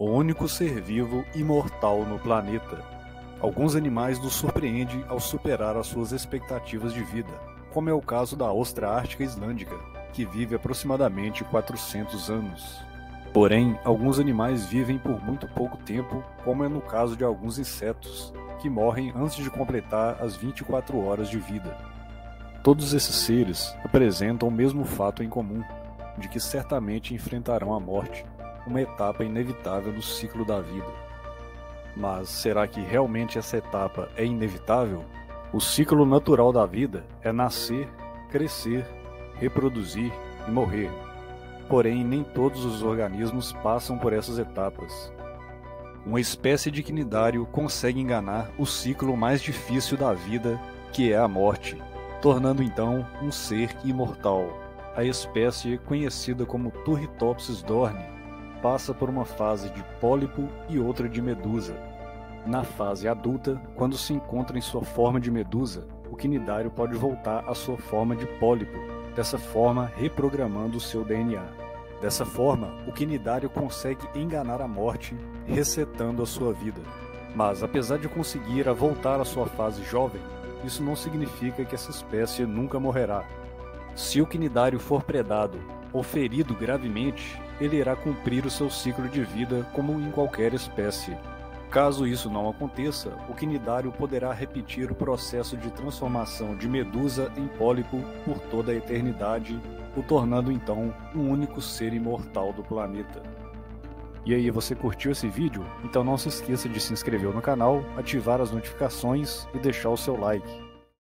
o único ser vivo imortal no planeta. Alguns animais nos surpreendem ao superar as suas expectativas de vida, como é o caso da ostra ártica islândica, que vive aproximadamente 400 anos. Porém, alguns animais vivem por muito pouco tempo, como é no caso de alguns insetos, que morrem antes de completar as 24 horas de vida. Todos esses seres apresentam o mesmo fato em comum, de que certamente enfrentarão a morte, uma etapa inevitável no ciclo da vida. Mas será que realmente essa etapa é inevitável? O ciclo natural da vida é nascer, crescer, reproduzir e morrer. Porém, nem todos os organismos passam por essas etapas. Uma espécie de quinidário consegue enganar o ciclo mais difícil da vida, que é a morte, tornando então um ser imortal. A espécie conhecida como Turritopsis dorni passa por uma fase de pólipo e outra de medusa. Na fase adulta, quando se encontra em sua forma de medusa, o quinidário pode voltar à sua forma de pólipo, dessa forma reprogramando o seu DNA. Dessa forma, o quinidário consegue enganar a morte, resetando a sua vida. Mas apesar de conseguir a voltar à sua fase jovem, isso não significa que essa espécie nunca morrerá. Se o quinidário for predado ou ferido gravemente, ele irá cumprir o seu ciclo de vida como em qualquer espécie. Caso isso não aconteça, o quinidário poderá repetir o processo de transformação de medusa em pólipo por toda a eternidade, o tornando então um único ser imortal do planeta. E aí, você curtiu esse vídeo? Então não se esqueça de se inscrever no canal, ativar as notificações e deixar o seu like.